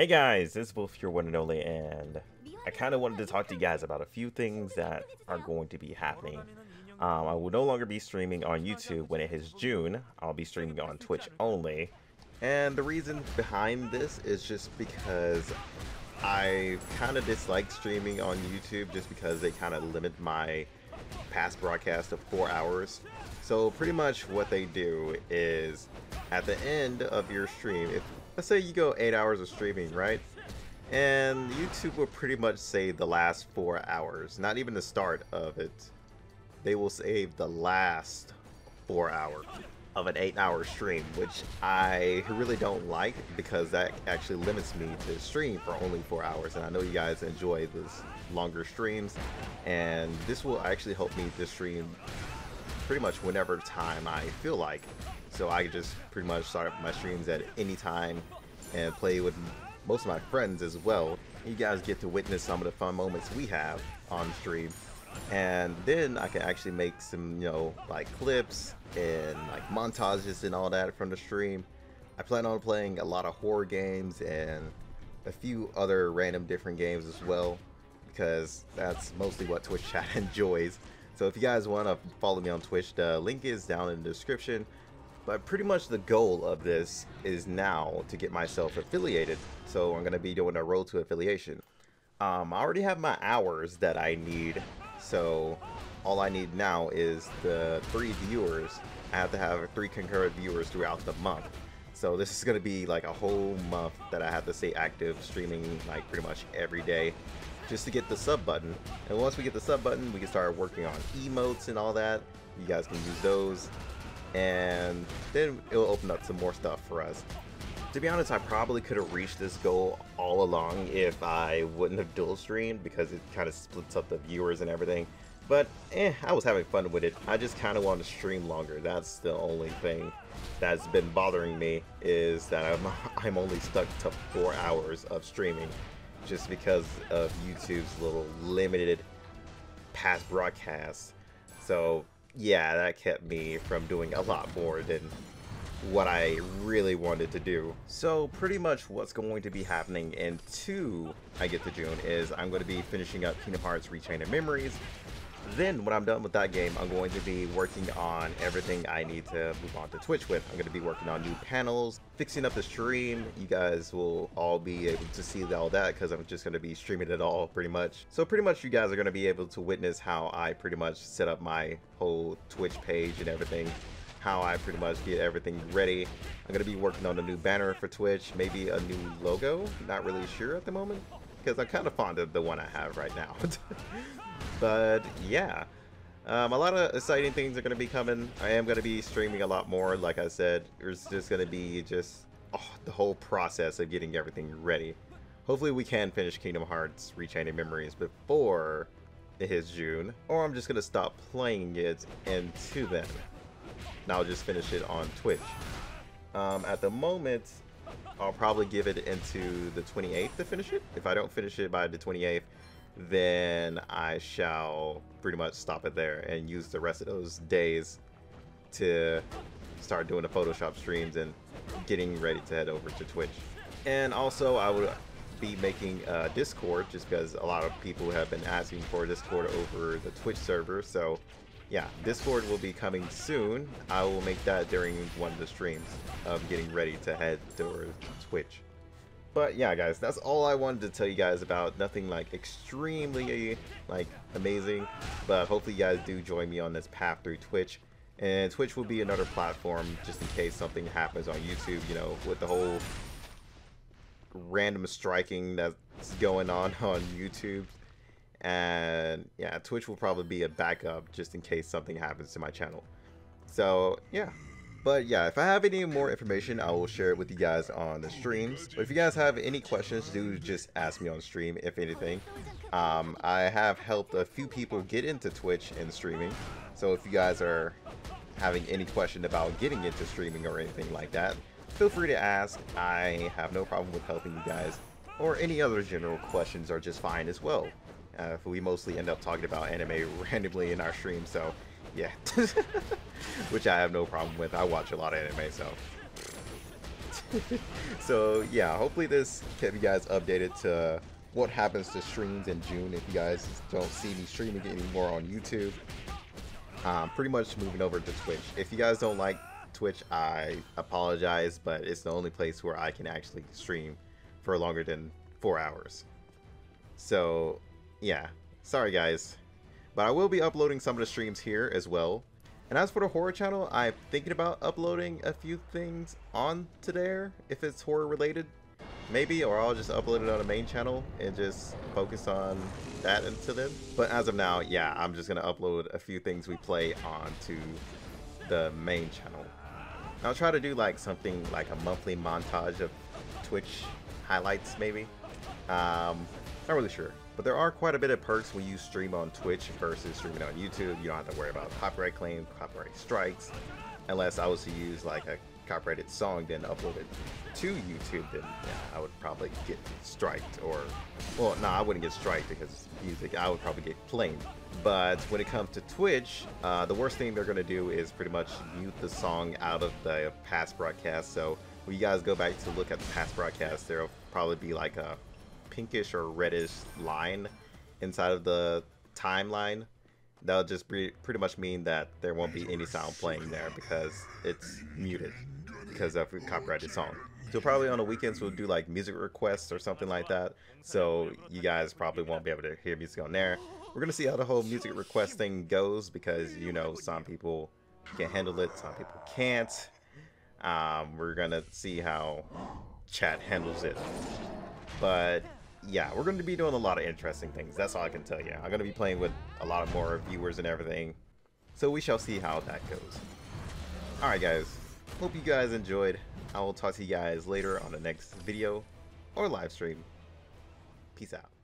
Hey guys, this is Volf, your one and only, and I kind of wanted to talk to you guys about a few things that are going to be happening. Um, I will no longer be streaming on YouTube when it hits June. I'll be streaming on Twitch only. And the reason behind this is just because I kind of dislike streaming on YouTube just because they kind of limit my past broadcast of four hours. So pretty much what they do is at the end of your stream, if let's say you go eight hours of streaming, right? And YouTube will pretty much save the last four hours, not even the start of it. They will save the last four hours of an eight hour stream, which I really don't like because that actually limits me to stream for only four hours. And I know you guys enjoy this longer streams, and this will actually help me to stream pretty much whenever time I feel like. So I just pretty much start my streams at any time and play with most of my friends as well. You guys get to witness some of the fun moments we have on stream. And then I can actually make some, you know, like clips and like montages and all that from the stream. I plan on playing a lot of horror games and a few other random different games as well because that's mostly what Twitch chat enjoys. So if you guys want to follow me on Twitch, the link is down in the description. But pretty much the goal of this is now to get myself affiliated. So I'm going to be doing a road to affiliation. Um, I already have my hours that I need. So all I need now is the three viewers. I have to have three concurrent viewers throughout the month. So this is going to be like a whole month that I have to stay active, streaming like pretty much every day just to get the sub button. And once we get the sub button, we can start working on emotes and all that. You guys can use those and then it'll open up some more stuff for us. To be honest, I probably could have reached this goal all along if I wouldn't have dual streamed because it kind of splits up the viewers and everything. But eh, I was having fun with it. I just kind of want to stream longer. That's the only thing that's been bothering me is that I'm, I'm only stuck to four hours of streaming just because of YouTube's little limited past broadcasts. So yeah, that kept me from doing a lot more than what I really wanted to do. So pretty much what's going to be happening in 2 I get to June is I'm going to be finishing up Kingdom Hearts Re:Chain of Memories then when I'm done with that game, I'm going to be working on everything I need to move on to Twitch with. I'm going to be working on new panels, fixing up the stream. You guys will all be able to see all that because I'm just going to be streaming it all pretty much. So pretty much you guys are going to be able to witness how I pretty much set up my whole Twitch page and everything how I pretty much get everything ready. I'm going to be working on a new banner for Twitch, maybe a new logo, not really sure at the moment, because I'm kind of fond of the one I have right now. But yeah, um, a lot of exciting things are going to be coming. I am going to be streaming a lot more. Like I said, there's just going to be just oh, the whole process of getting everything ready. Hopefully we can finish Kingdom Hearts Rechaining Memories before it hits June. Or I'm just going to stop playing it into then. And I'll just finish it on Twitch. Um, at the moment, I'll probably give it into the 28th to finish it. If I don't finish it by the 28th, then I shall pretty much stop it there and use the rest of those days to start doing the Photoshop streams and getting ready to head over to Twitch. And also, I would be making a Discord just because a lot of people have been asking for Discord over the Twitch server. So, yeah, Discord will be coming soon. I will make that during one of the streams of getting ready to head towards Twitch. But yeah, guys, that's all I wanted to tell you guys about. Nothing like extremely like amazing, but hopefully you guys do join me on this path through Twitch. And Twitch will be another platform just in case something happens on YouTube, you know, with the whole random striking that's going on on YouTube. And yeah, Twitch will probably be a backup just in case something happens to my channel. So yeah, but yeah, if I have any more information, I will share it with you guys on the streams. But if you guys have any questions, do just ask me on stream, if anything. Um, I have helped a few people get into Twitch and streaming. So if you guys are having any question about getting into streaming or anything like that, feel free to ask. I have no problem with helping you guys. Or any other general questions are just fine as well. Uh, we mostly end up talking about anime randomly in our stream, so yeah. Which I have no problem with. I watch a lot of anime, so. so yeah, hopefully this kept you guys updated to what happens to streams in June if you guys don't see me streaming anymore on YouTube. Um, pretty much moving over to Twitch. If you guys don't like Twitch, I apologize, but it's the only place where I can actually stream for longer than four hours. So, yeah, sorry guys. But I will be uploading some of the streams here as well. And as for the horror channel, I'm thinking about uploading a few things onto there if it's horror related. Maybe, or I'll just upload it on the main channel and just focus on that into them. But as of now, yeah, I'm just gonna upload a few things we play onto the main channel. I'll try to do like something like a monthly montage of Twitch highlights maybe. Um, not really sure. But there are quite a bit of perks when you stream on Twitch versus streaming on YouTube. You don't have to worry about copyright claims, copyright strikes, unless I was to use like a copyrighted song, then upload it to YouTube, then yeah, I would probably get striked or, well, no, I wouldn't get striked because music, I would probably get claimed. But when it comes to Twitch, uh, the worst thing they're going to do is pretty much mute the song out of the past broadcast. So when you guys go back to look at the past broadcast, there'll probably be like a pinkish or reddish line inside of the timeline. That'll just be, pretty much mean that there won't be any sound playing there because it's muted because of a copyrighted song. So probably on the weekends we'll do like music requests or something like that. So you guys probably won't be able to hear music on there. We're gonna see how the whole music request thing goes because you know some people can handle it, some people can't. Um, we're gonna see how chat handles it. But yeah, we're going to be doing a lot of interesting things. That's all I can tell you. I'm going to be playing with a lot of more viewers and everything. So we shall see how that goes. Alright guys, hope you guys enjoyed. I will talk to you guys later on the next video or live stream. Peace out.